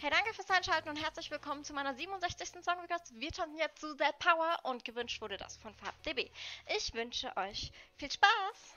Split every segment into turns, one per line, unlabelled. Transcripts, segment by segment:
Hey, danke fürs Einschalten und herzlich willkommen zu meiner 67. Song Request. Wir tanzen jetzt zu That Power und gewünscht wurde das von FabDB. Ich wünsche euch viel Spaß!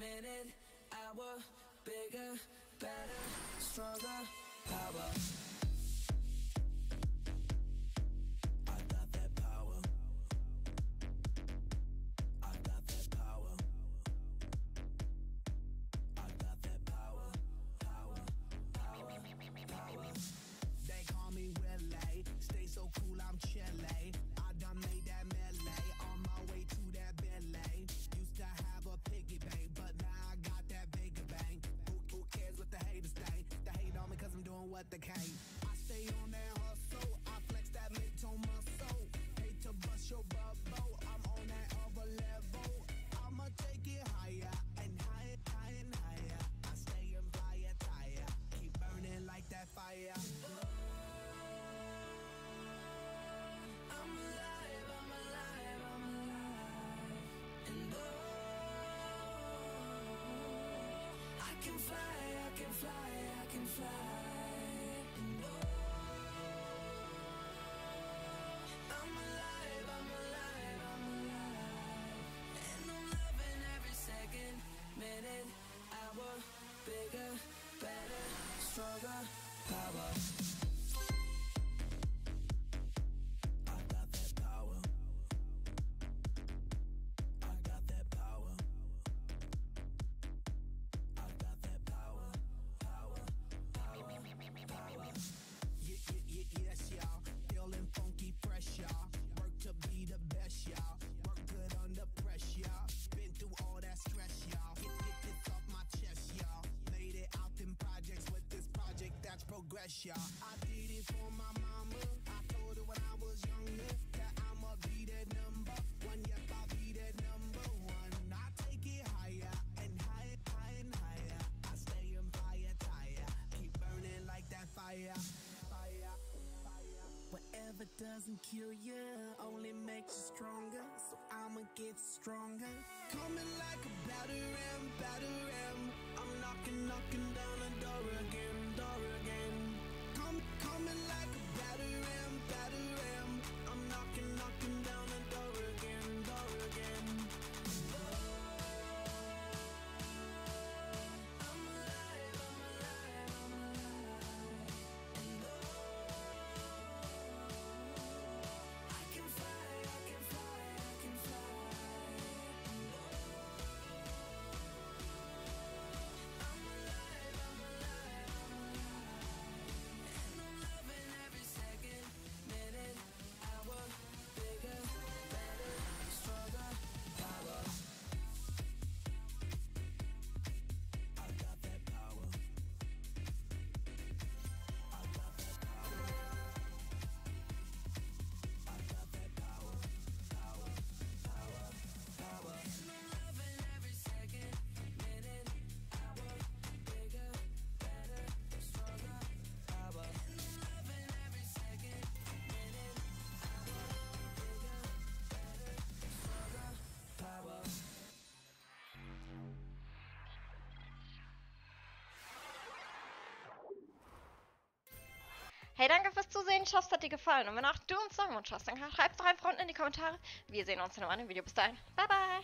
Minute, hour, bigger, better, stronger, power. On what they can. I stay on that hustle, I flex that mid-tone muscle. Hate to bust your bubble, I'm on that other level. I'ma take it higher and higher, higher and higher. I stay in fire tire, keep burning like that fire. I'm alive, I'm alive, I'm alive. And oh, I can fly, I can fly, I can fly, progress, y'all. I did it for my mama. I told her when I was younger that I'ma be that number one. Yep, I'll be that number one. I take it higher and higher, higher and higher. I stay in fire tire, keep burning like that fire. Fire, fire. Whatever doesn't kill you only makes you stronger. So I'ma get stronger. Coming like a batter ram, batter. I'm knocking, knocking down the door again, door again.
Hey, danke fürs Zusehen. Ich hoffe, es hat dir gefallen. Und wenn auch du einen Songwunsch hast, dann schreib's doch einfach unten in die Kommentare. Wir sehen uns in einem anderen Video. Bis dahin. Bye, bye.